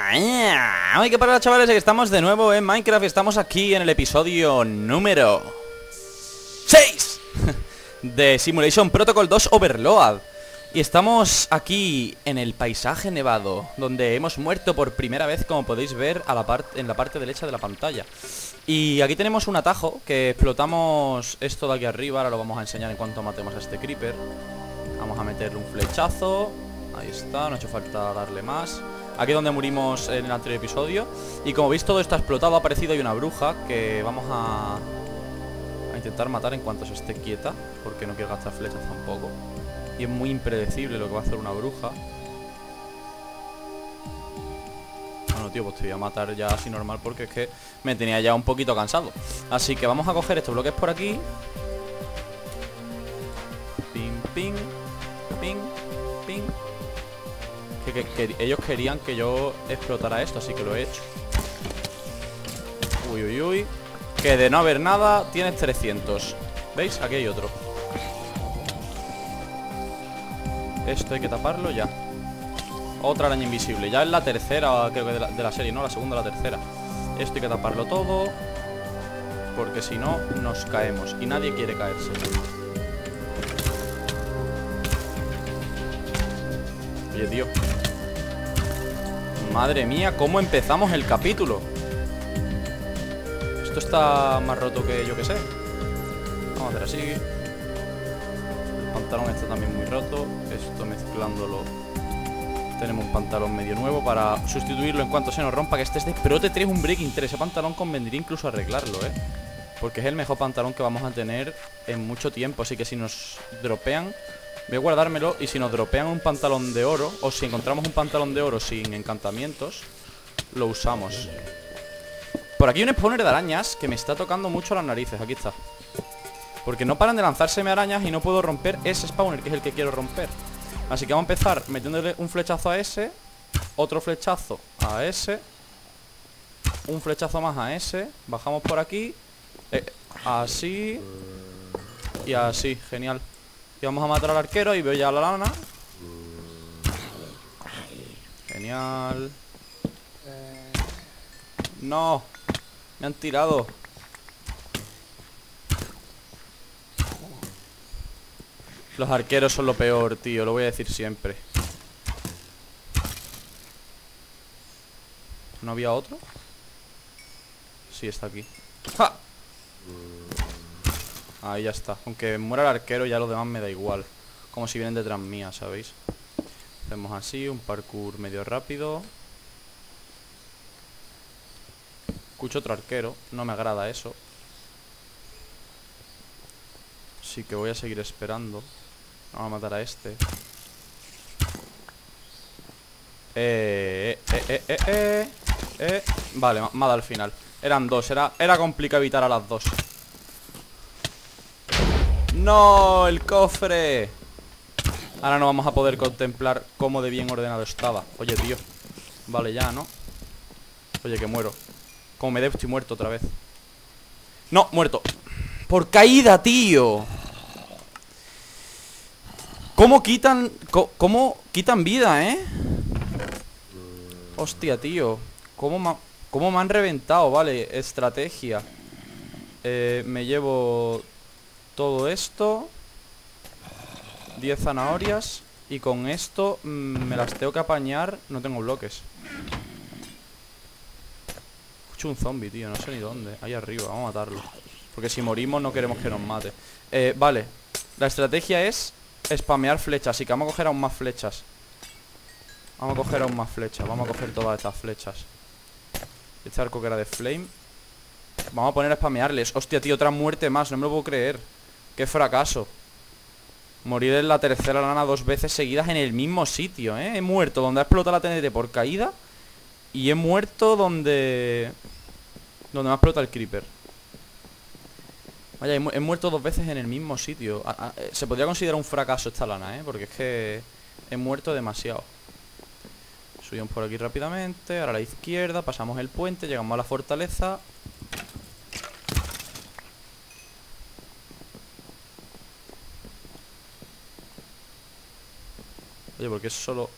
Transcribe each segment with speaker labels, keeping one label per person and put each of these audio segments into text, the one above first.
Speaker 1: Ay, qué para chavales, que estamos de nuevo en Minecraft y estamos aquí en el episodio número 6 de Simulation Protocol 2 Overload. Y estamos aquí en el paisaje nevado, donde hemos muerto por primera vez, como podéis ver, a la en la parte derecha de la pantalla. Y aquí tenemos un atajo, que explotamos esto de aquí arriba, ahora lo vamos a enseñar en cuanto matemos a este creeper. Vamos a meterle un flechazo, ahí está, no ha hecho falta darle más. Aquí donde murimos en el anterior episodio. Y como veis todo está explotado, ha aparecido hay una bruja que vamos a, a intentar matar en cuanto se esté quieta, porque no quiero gastar flechas tampoco. Y es muy impredecible lo que va a hacer una bruja. Bueno, tío, pues te voy a matar ya así normal porque es que me tenía ya un poquito cansado. Así que vamos a coger estos bloques por aquí. Ellos querían que yo explotara esto, así que lo he hecho. Uy, uy, uy. Que de no haber nada, tienes 300. ¿Veis? Aquí hay otro. Esto hay que taparlo ya. Otra araña invisible. Ya es la tercera, creo que de la, de la serie, ¿no? La segunda la tercera. Esto hay que taparlo todo. Porque si no, nos caemos. Y nadie quiere caerse. Oye, tío. Madre mía, ¿cómo empezamos el capítulo? Esto está más roto que yo que sé. Vamos a hacer así. El pantalón está también muy roto. Esto mezclándolo. Tenemos un pantalón medio nuevo para sustituirlo en cuanto se nos rompa. Que este es de Prote 3, un Breaking 3. Ese pantalón convendría incluso arreglarlo, ¿eh? Porque es el mejor pantalón que vamos a tener en mucho tiempo. Así que si nos dropean, voy a guardármelo. Y si nos dropean un pantalón de oro, o si encontramos un pantalón de oro sin encantamientos, lo usamos. Por aquí hay un spawner de arañas que me está tocando mucho las narices. Aquí está. Porque no paran de lanzárseme arañas y no puedo romper ese spawner, que es el que quiero romper. Así que vamos a empezar metiéndole un flechazo a ese, otro flechazo a ese, un flechazo más a ese, bajamos por aquí, eh, así y así, genial. Y vamos a matar al arquero y veo ya la lana. Genial. No, me han tirado. Los arqueros son lo peor, tío, lo voy a decir siempre. ¿No había otro? Sí, está aquí. ¡Ja! Ahí ya está. Aunque muera el arquero, ya lo demás me da igual. Como si vienen detrás mía, ¿sabéis? Hacemos así, un parkour medio rápido. Escucho otro arquero. No me agrada eso. Así que voy a seguir esperando. Vamos a matar a este. Eh, eh, eh, eh, eh, eh. Vale, ma- me ha dado al final. Eran dos, era, era complicado evitar a las dos. ¡No! ¡El cofre! Ahora no vamos a poder contemplar cómo de bien ordenado estaba. Oye, tío. Vale, ya, ¿no? Oye, que muero. Como me dé, estoy muerto otra vez. No, muerto. Por caída, tío. ¿Cómo quitan... ¿Cómo quitan vida, eh? Hostia, tío. ¿Cómo me, cómo me han reventado? Vale, estrategia. Eh, me llevo todo esto. 10 zanahorias. Y con esto mm, me las tengo que apañar. No tengo bloques. Escucho un zombie, tío. No sé ni dónde. Ahí arriba. Vamos a matarlo. Porque si morimos no queremos que nos mate. Eh, vale. La estrategia es spamear flechas. Así que vamos a coger aún más flechas. Vamos a coger aún más flechas. Vamos a coger todas estas flechas. Este arco que era de flame. Vamos a poner a spamearles. Hostia, tío, otra muerte más. No me lo puedo creer. Qué fracaso. Morir en la tercera lana dos veces seguidas en el mismo sitio, ¿eh? He muerto donde ha explotado la TNT por caída. Y he muerto donde... Donde me ha explotado el creeper. Vaya, he, mu- he muerto dos veces en el mismo sitio. Eh, se podría considerar un fracaso esta lana, ¿eh? Porque es que he muerto demasiado. Subimos por aquí rápidamente. Ahora a la izquierda, pasamos el puente, llegamos a la fortaleza. Oye, porque es solo...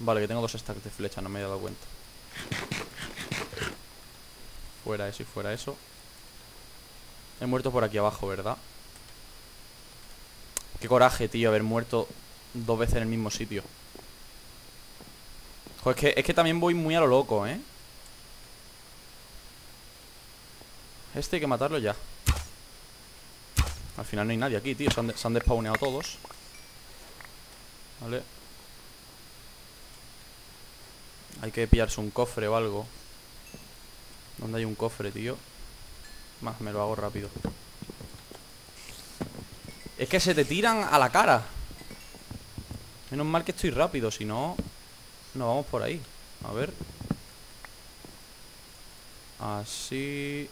Speaker 1: Vale, que tengo dos stacks de flecha, no me he dado cuenta. Fuera eso y fuera eso He muerto por aquí abajo, ¿verdad? Qué coraje, tío, haber muerto dos veces en el mismo sitio Joder, es que, es que también voy muy a lo loco, ¿eh? Este hay que matarlo ya Al final no hay nadie aquí, tío Se han, despawneado todos Vale Hay que pillarse un cofre o algo. ¿Dónde hay un cofre, tío? Más, me lo hago rápido. Es que se te tiran a la cara. Menos mal que estoy rápido Si no, no vamos por ahí. A ver. Así.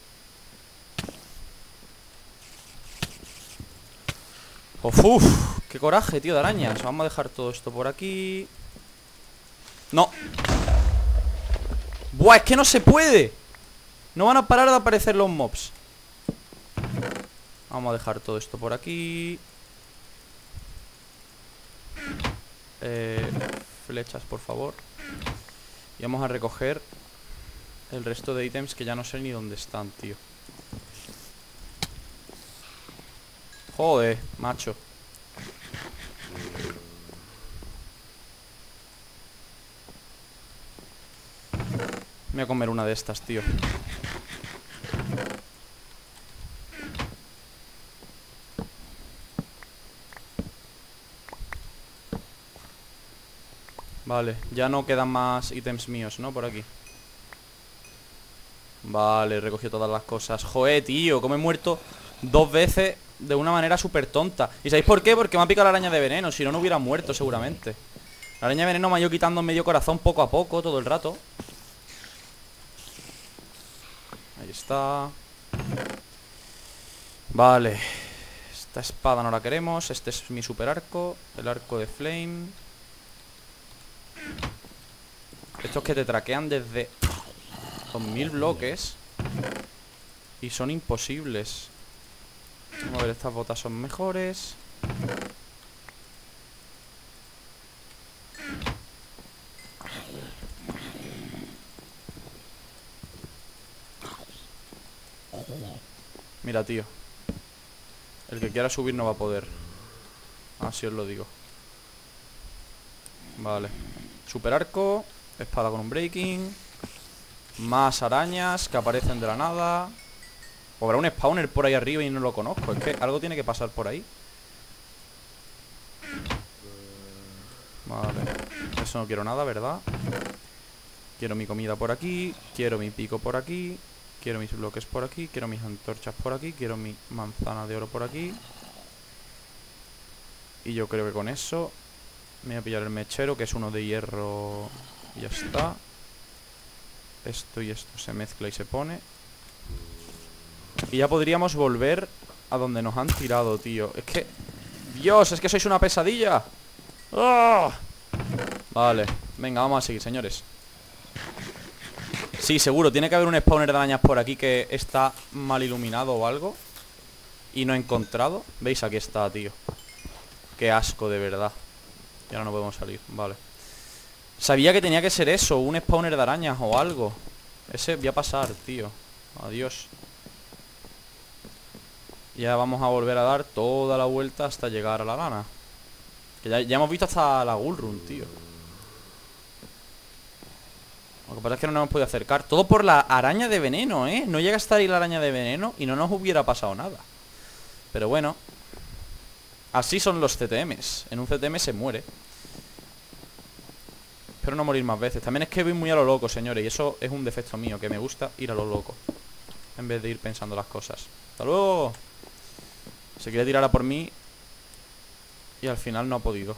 Speaker 1: Uf, qué coraje, tío, de arañas. Vamos a dejar todo esto por aquí. No Buah, es que no se puede. No van a parar de aparecer los mobs. Vamos a dejar todo esto por aquí. Eh, Flechas, por favor. Y vamos a recoger El resto de ítems que ya no sé ni dónde están, tío. Joder, macho Me voy a comer una de estas, tío. Vale, ya no quedan más ítems míos, ¿no? Por aquí. Vale, recogido todas las cosas. Joder, tío, como he muerto dos veces de una manera súper tonta ¿Y sabéis por qué? Porque me ha picado la araña de veneno Si no, no hubiera muerto seguramente. La araña de veneno me ha ido quitando medio corazón poco a poco Todo el rato Ahí está. Vale. Esta espada no la queremos. Este es mi super arco El arco de flame. Estos que te traquean desde 2000 bloques Y son imposibles. Vamos a ver, estas botas son mejores Mira, tío El que quiera subir no va a poder Así os lo digo Vale Super arco Espada con un breaking Más arañas que aparecen de la nada o habrá un spawner por ahí arriba y no lo conozco. Es que algo tiene que pasar por ahí. Vale. Eso no quiero nada, ¿verdad? Quiero mi comida por aquí. Quiero mi pico por aquí. Quiero mis bloques por aquí. Quiero mis antorchas por aquí. Quiero mi manzana de oro por aquí. Y yo creo que con eso me voy a pillar el mechero, que es uno de hierro. Y ya está. Esto y esto se mezcla y se pone. Y ya podríamos volver a donde nos han tirado, tío Es que... Dios, es que sois una pesadilla ¡Ah! Vale, venga, vamos a seguir, señores Sí, seguro, tiene que haber un spawner de arañas por aquí Que está mal iluminado o algo Y no he encontrado. ¿Veis? Aquí está, tío. Qué asco, de verdad. Y ahora no podemos salir, vale. Sabía que tenía que ser eso, un spawner de arañas o algo. Ese voy a pasar, tío. Adiós. Ya vamos a volver a dar toda la vuelta hasta llegar a la lana. Ya, hemos visto hasta la Gullrun, tío. Lo que pasa es que no nos hemos podido acercar. Todo por la araña de veneno, ¿eh? No llega a estar ahí la araña de veneno y no nos hubiera pasado nada. Pero bueno. Así son los CTMs. En un CTM se muere. Espero no morir más veces. También es que voy muy a lo loco, señores. Y eso es un defecto mío, que me gusta ir a lo loco. En vez de ir pensando las cosas. ¡Hasta luego! Se quiere tirar a por mí Y al final no ha podido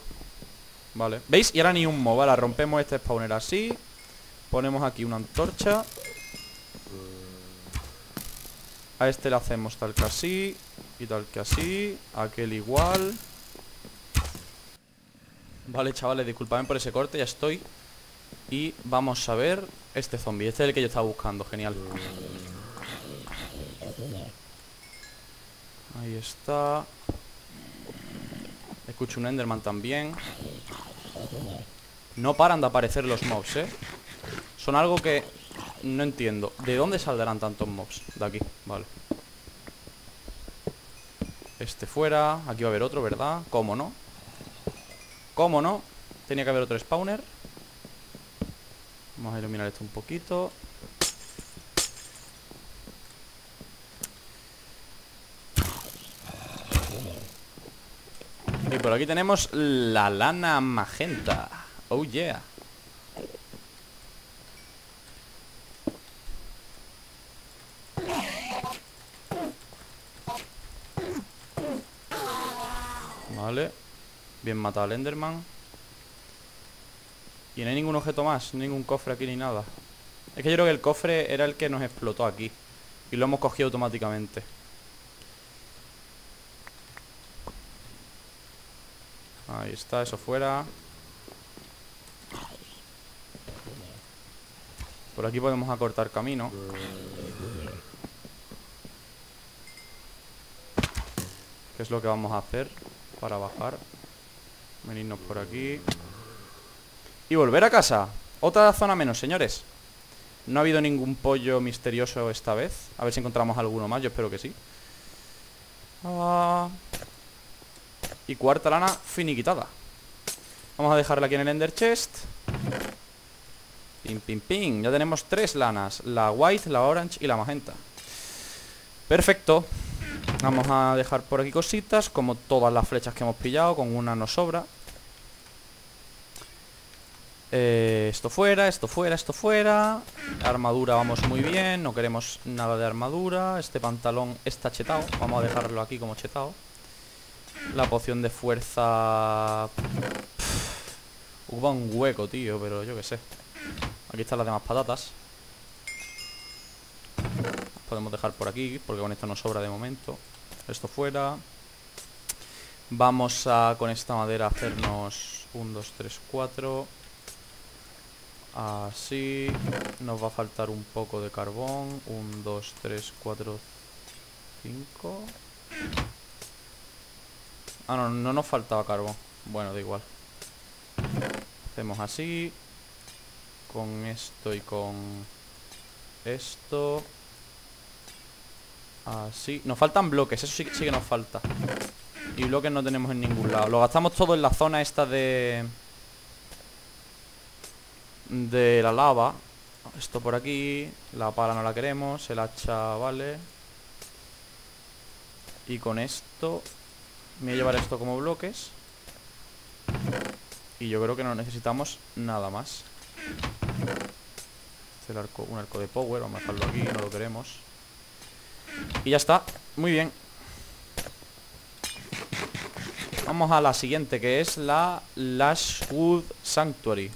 Speaker 1: Vale, ¿veis? Y ahora ni un mob, vale, rompemos este spawner así Ponemos aquí una antorcha. A este le hacemos tal que así Y tal que así Aquel igual. Vale, chavales, disculpadme por ese corte, ya estoy. Y vamos a ver Este zombie, este es el que yo estaba buscando, genial. Ahí está. Escucho un Enderman también. No paran de aparecer los mobs, ¿eh? Son algo que no entiendo. ¿De dónde saldrán tantos mobs? De aquí, vale. Este fuera. Aquí va a haber otro, ¿verdad? ¿Cómo no? ¿Cómo no? Tenía que haber otro spawner. Vamos a iluminar esto un poquito. Y por aquí tenemos la lana magenta. Oh yeah. Vale. Bien matado al Enderman. Y no hay ningún objeto más, ningún cofre aquí ni nada. Es que yo creo que el cofre era el que nos explotó aquí. Y lo hemos cogido automáticamente. Ahí está, eso fuera. Por aquí podemos acortar camino. ¿Qué es lo que vamos a hacer para bajar? Venirnos por aquí. Y volver a casa. Otra zona menos, señores. No ha habido ningún pollo misterioso esta vez. A ver si encontramos alguno más, yo espero que sí. Ah. Y cuarta lana finiquitada. Vamos a dejarla aquí en el Ender Chest. Pim, pim, pim. Ya tenemos tres lanas. La white, la orange y la magenta. Perfecto. Vamos a dejar por aquí cositas, como todas las flechas que hemos pillado, con una nos sobra. Eh, esto fuera, esto fuera, esto fuera. Armadura vamos muy bien No queremos nada de armadura. Este pantalón está chetado Vamos a dejarlo aquí como chetado La poción de fuerza Hubo un hueco, tío Pero yo qué sé. Aquí están las demás patatas. Podemos dejar por aquí Porque con esto nos sobra de momento. Esto fuera. Vamos a con esta madera hacernos 1, 2, 3, 4 Así. Nos va a faltar un poco de carbón. 1, 2, 3, 4, 5. Ah, no, no nos faltaba carbón. Bueno, da igual. Hacemos así. Con esto y con esto. Así. Nos faltan bloques, eso sí, sí que nos falta. Y bloques no tenemos en ningún lado. Lo gastamos todo en la zona esta de de la lava. Esto por aquí La pala no la queremos El hacha vale. Y con esto Me voy a llevar esto como bloques. Y yo creo que no necesitamos nada más. Este el arco, un arco de power Vamos a dejarlo aquí, no lo queremos. Y ya está, muy bien. Vamos a la siguiente Que es la Lashwood Sanctuary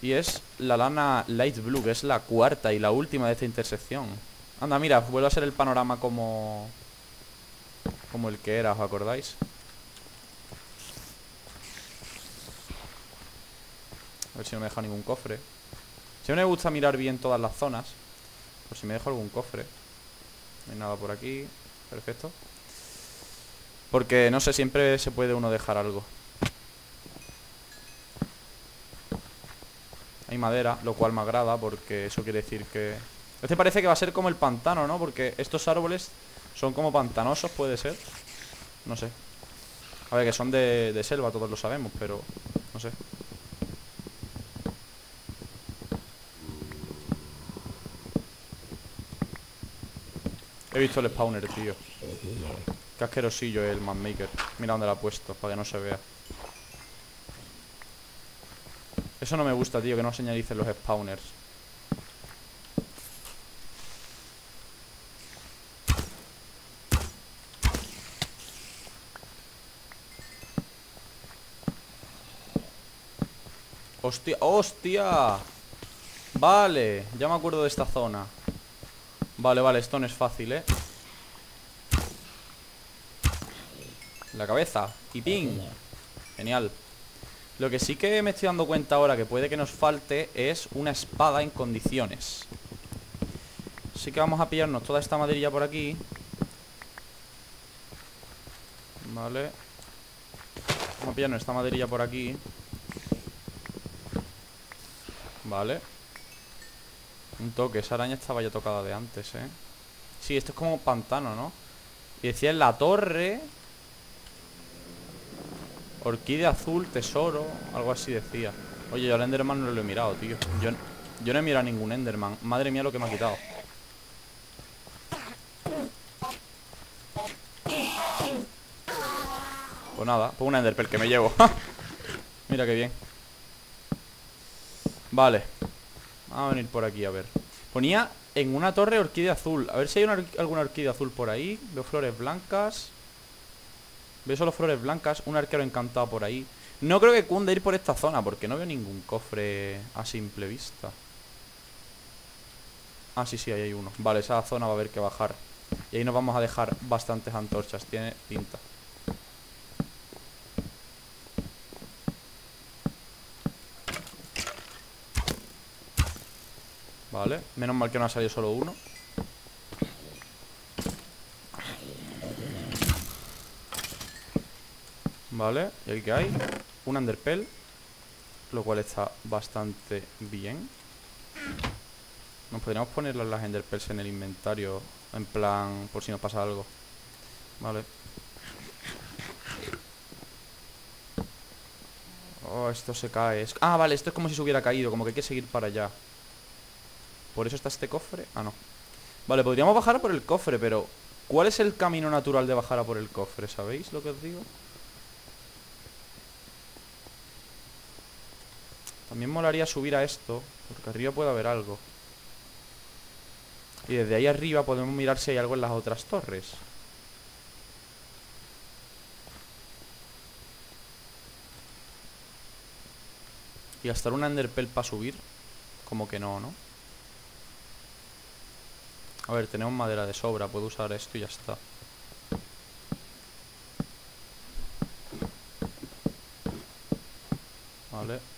Speaker 1: y es la lana light blue, que es la cuarta y la última de esta intersección. Anda, mira, vuelve a ser el panorama como... Como el que era, ¿os acordáis? A ver si no me deja ningún cofre. Siempre me gusta mirar bien todas las zonas. Por si me dejo algún cofre. No hay nada por aquí. Perfecto. Porque, no sé, siempre se puede uno dejar algo. Hay madera, lo cual me agrada porque eso quiere decir que... Este parece que va a ser como el pantano, ¿no? Porque estos árboles son como pantanosos, puede ser. No sé. A ver, que son de, selva, todos lo sabemos, pero... No sé. He visto el spawner, tío. Qué asquerosillo el manmaker. Mira dónde lo ha puesto, para que no se vea. Eso no me gusta, tío, que no señalicen los spawners. ¡Hostia! ¡Hostia! Vale, ya me acuerdo de esta zona Vale, vale, esto no es fácil, ¿eh? La cabeza Y ping Genial lo que sí que me estoy dando cuenta ahora que puede que nos falte es una espada en condiciones. Así que vamos a pillarnos toda esta maderilla por aquí. Vale. Vamos a pillarnos esta maderilla por aquí. Vale. Un toque, esa araña estaba ya tocada de antes, ¿eh? Sí, esto es como pantano, ¿no? Y decía en la torre Orquídea azul, tesoro Algo así decía. Oye, yo al Enderman no lo he mirado, tío. Yo, yo no he mirado ningún Enderman. Madre mía lo que me ha quitado. Pues nada, pues un Enderpearl que me llevo. Mira qué bien. Vale. Vamos a venir por aquí, a ver. Ponía en una torre orquídea azul. A ver si hay alguna orquídea azul por ahí. Veo flores blancas Veo solo flores blancas Un arquero encantado por ahí. No creo que cunde ir por esta zona Porque no veo ningún cofre a simple vista. Ah, sí, sí, ahí hay uno. Vale, esa zona va a haber que bajar. Y ahí nos vamos a dejar bastantes antorchas. Tiene pinta. Vale, menos mal que no ha salido solo uno Vale, y aquí que hay Un underpell Lo cual está bastante bien Nos podríamos poner las enderpells en el inventario En plan, por si nos pasa algo Vale Oh, esto se cae Ah, vale, esto es como si se hubiera caído Como que hay que seguir para allá ¿Por eso está este cofre? Ah, no Vale, podríamos bajar por el cofre, pero ¿Cuál es el camino natural de bajar a por el cofre? ¿Sabéis lo que os digo? También molaría subir a esto Porque arriba puede haber algo. Y desde ahí arriba podemos mirar si hay algo en las otras torres. Y gastar una enderpell para subir Como que no, ¿no? A ver, tenemos madera de sobra Puedo usar esto y ya está. Vale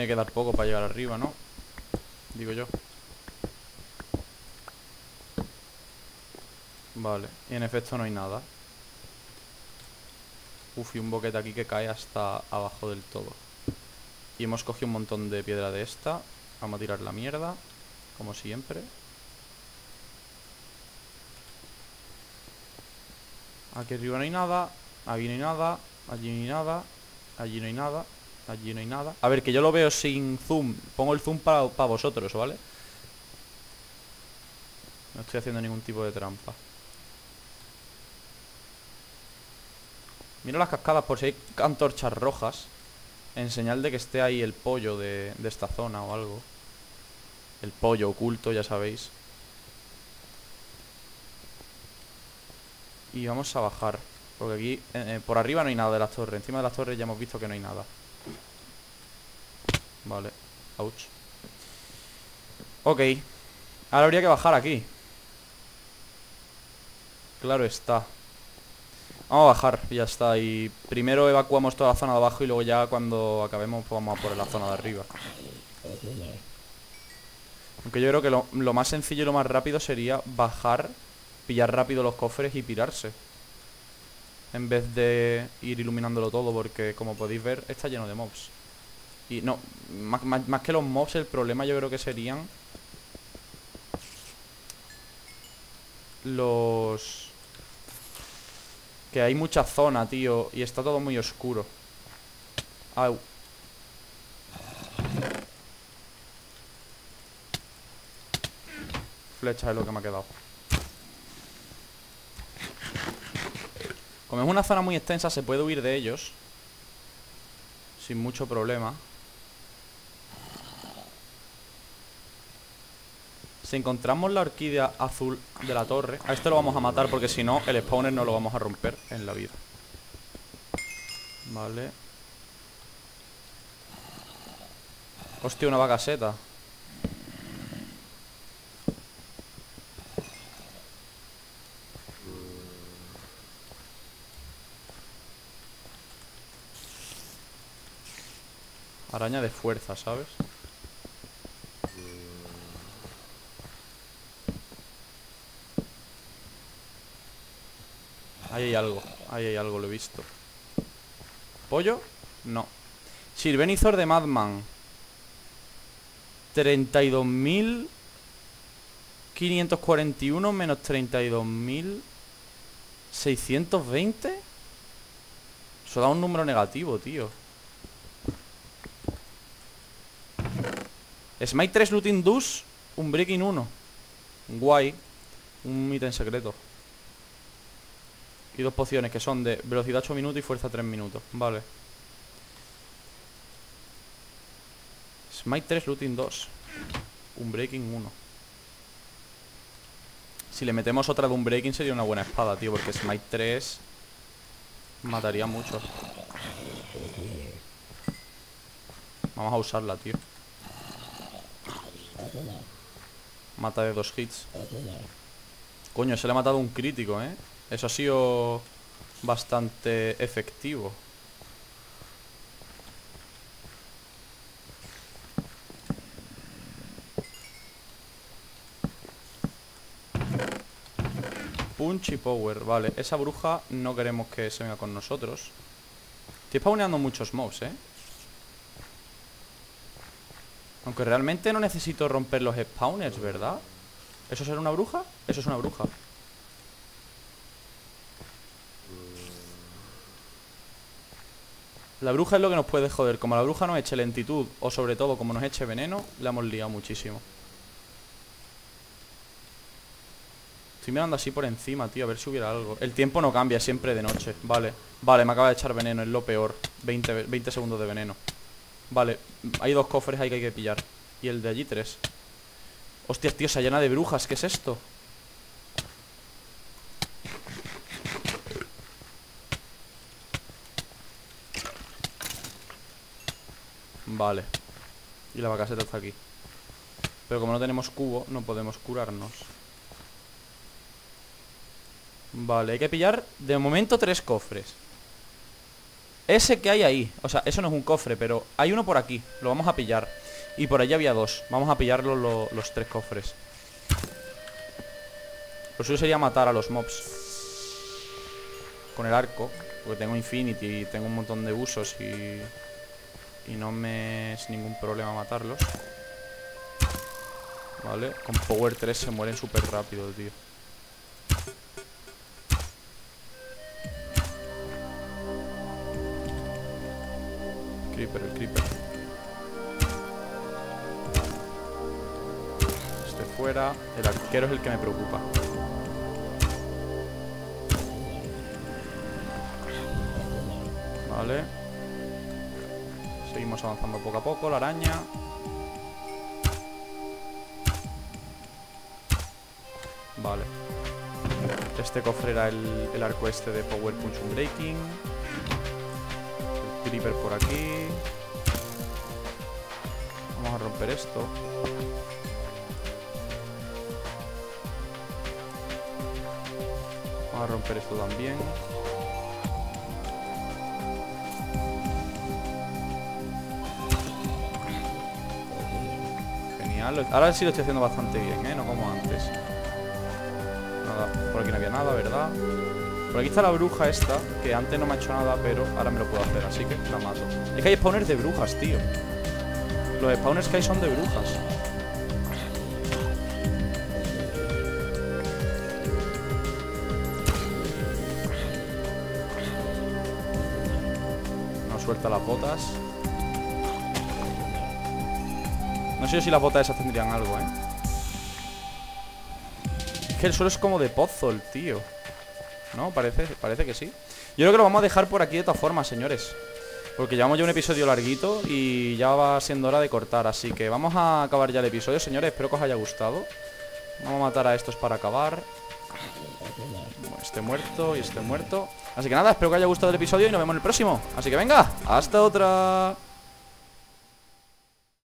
Speaker 1: Tiene que dar poco para llegar arriba, ¿no? Digo yo. Vale, y en efecto no hay nada. Uf, y un boquete aquí que cae hasta abajo del todo. Y hemos cogido un montón de piedra de esta. Vamos a tirar la mierda Como siempre. Aquí arriba no hay nada Aquí no hay nada Allí no hay nada Allí no hay nada Allí no hay nada. A ver, que yo lo veo sin zoom. Pongo el zoom para vosotros, ¿vale? No estoy haciendo ningún tipo de trampa. Mira las cascadas por si hay antorchas rojas En señal de que esté ahí el pollo de, esta zona o algo. El pollo oculto, ya sabéis. Y vamos a bajar Porque aquí, eh, eh, por arriba no hay nada de las torres. Encima de las torres ya hemos visto que no hay nada Vale, ouch. Ok. Ahora habría que bajar aquí. Claro está. Vamos a bajar, ya está. Y primero evacuamos toda la zona de abajo Y luego ya cuando acabemos pues vamos a por la zona de arriba. Aunque yo creo que lo, más sencillo y lo más rápido sería Bajar, pillar rápido los cofres y pirarse. En vez de ir iluminándolo todo Porque como podéis ver está lleno de mobs Y no, más que los mobs El problema yo creo que serían Los que hay mucha zona, tío Y está todo muy oscuro. Au. Flecha es lo que me ha quedado. Como es una zona muy extensa Se puede huir de ellos Sin mucho problema Si encontramos la orquídea azul de la torre A este lo vamos a matar porque si no El spawner no lo vamos a romper en la vida. Vale. Hostia, una vacaseta Araña de fuerza, ¿sabes? Algo. Ahí hay algo, lo he visto. ¿Pollo? No. Sirvenizor de Madman. 32.541 menos 32.620. Eso da un número negativo, tío. Smite 3 Looting 2 Un Breaking 1 Guay Un ítem secreto Y dos pociones que son de velocidad 8 minutos y fuerza 3 minutos Vale. Smite 3 Looting 2 Un Breaking 1 Si le metemos otra de un Breaking sería una buena espada, tío Porque Smite 3 Mataría mucho. Vamos a usarla, tío. Mata de dos hits. Coño, se le ha matado un crítico, ¿eh? Eso ha sido bastante efectivo Punchy Power, vale Esa bruja no queremos que se venga con nosotros Estoy spawneando muchos mobs, ¿eh? Aunque realmente no necesito romper los spawners, ¿verdad? ¿Eso será una bruja? Eso es una bruja La bruja es lo que nos puede joder. Como la bruja nos eche lentitud O sobre todo como nos eche veneno La hemos liado muchísimo. Estoy mirando así por encima, tío A ver si hubiera algo. El tiempo no cambia, siempre de noche. Vale, vale, me acaba de echar veneno Es lo peor. 20, 20 segundos de veneno. Vale, hay dos cofres ahí que hay que pillar. Y el de allí tres. Hostias, tío, se llena de brujas, ¿qué es esto? Vale. Y la vacaseta está aquí. Pero como no tenemos cubo, no podemos curarnos. Vale, hay que pillar de momento tres cofres. Ese que hay ahí O sea, eso no es un cofre, pero hay uno por aquí. Lo vamos a pillar. Y por allá había dos. Vamos a pillarlo los tres cofres. Lo suyo sería matar a los mobs. Con el arco Porque tengo infinity y tengo un montón de usos y... Y no me es ningún problema matarlos Vale, con Power 3 se mueren súper rápido, tío creeper, el creeper. Este fuera. El arquero es el que me preocupa. Vale. Seguimos avanzando poco a poco. La araña. Vale. Este cofre era el, el arco este de Power Punch Breaking creeper por aquí. Vamos a romper esto. Vamos a romper esto también. Ahora sí lo estoy haciendo bastante bien, ¿eh? No como antes. Nada, por aquí no había nada, ¿verdad? Por aquí está la bruja esta, que antes no me ha hecho nada, pero ahora me lo puedo hacer, así que la mato. Es que hay spawners de brujas, tío. Los spawners que hay son de brujas. No suelta las botas. No sé si las botas esas tendrían algo, ¿eh? Es que el suelo es como de pozo, el tío. ¿No? Parece, parece que sí. Yo creo que lo vamos a dejar por aquí de todas formas, señores. Porque llevamos ya un episodio larguito Y ya va siendo hora de cortar. Así que vamos a acabar ya el episodio, señores. Espero que os haya gustado. Vamos a matar a estos para acabar. Este muerto y este muerto. Así que nada, espero que os haya gustado el episodio Y nos vemos en el próximo. Así que venga, hasta otra